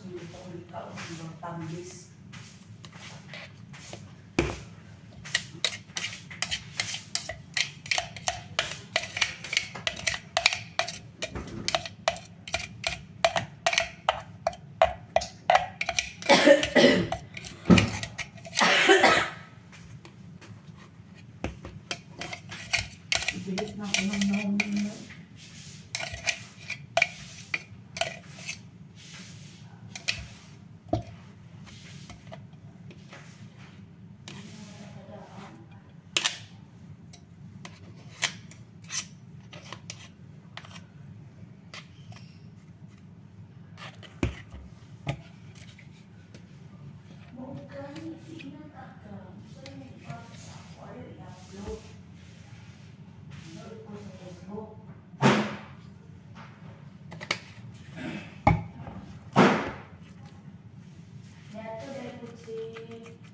sur le temps de cas où see.